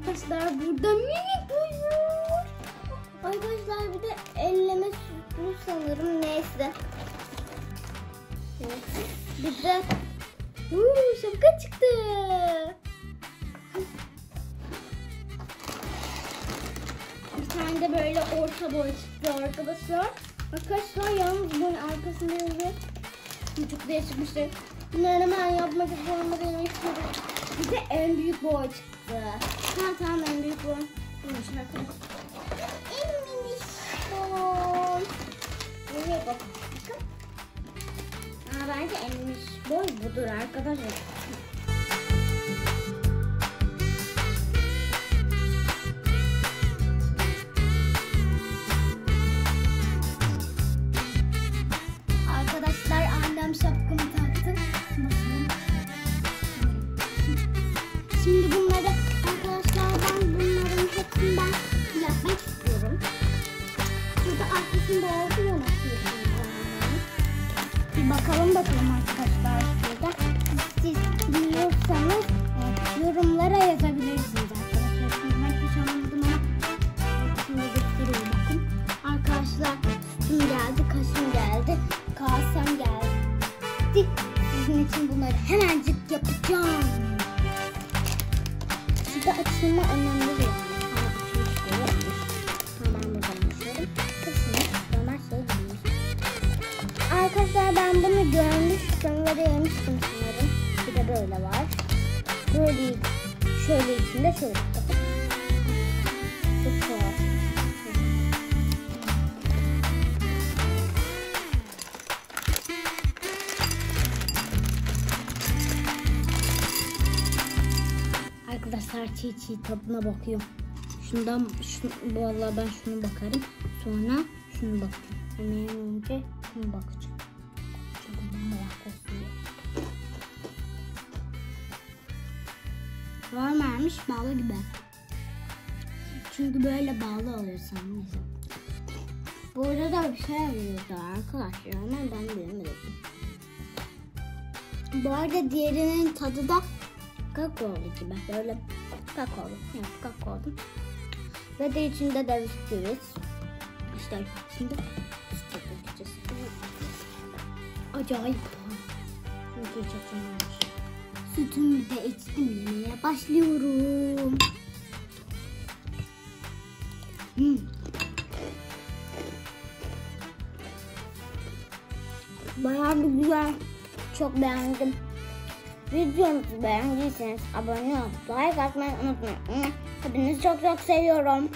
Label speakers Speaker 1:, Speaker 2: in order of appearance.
Speaker 1: Arkadaşlar burada mini buyur. Arkadaşlar bir de elleme sütlü sanırım neyse. Evet. Bir de Uuu şapka çıktı. Bir tane de böyle orta boy çıktı arkadaşlar. Arkadaşlar yalnız bunun arkasında yazıyor. Çok değişik bir şey. Bunları hemen yapmak zorunda değilim. Bir de en büyük boy çıktı. Ha tamam en büyük boy. Buymuş arkadaşlar. En minik boy. Nereye bak. Aa, bence en minik boy budur. Arkadaşlar Şimdi bunları arkadaşlar ben bunların hepsinden yapmak istiyorum. Burada arkasında nasıl yapıyorum? Bir bakalım bakalım arkadaşlar şurada. Siz biliyorsanız e, yorumlara yazabilirsiniz arkadaşlar. Şimdi ben hiç anlamadım ama şimdi gösteriyorum bakın. Arkadaşlar sütüm geldi, kaşım geldi, kasem geldi. Sizin için bunları hemencik yapacağım. Şurada açılma önemli yani. Şey. Arkadaşlar ben bunu görmüştüm ve de sanırım. Bir de böyle var. Böyle şöyle içinde şöyle. Arkadaşlar çiğ çiğ tadına bakıyorum. Şundan, şunu, vallahi ben şunu bakarım. Sonra şunu bakacağım. Yemeğin önce şunu bakacağım. Bunu merak. Normalmiş bağlı gibi. Çünkü böyle bağlı oluyor sanırım. Burada da bir şey yazıyordu arkadaşlar ama ben bilemedim. Bu arada diğerinin tadı da kakaolu gibi. Böyle kakaolu. Evet kakaolu. Ve de içinde de bisküvit. İşte şimdi bisküvit dökeceğiz. Acayip. Sütümü de içtim yemeye başlıyorum. Hmm. Bayağı güzel. Çok beğendim. Videomuzu beğendiyseniz abone olup like atmayı unutmayın. Hepinizi çok çok seviyorum.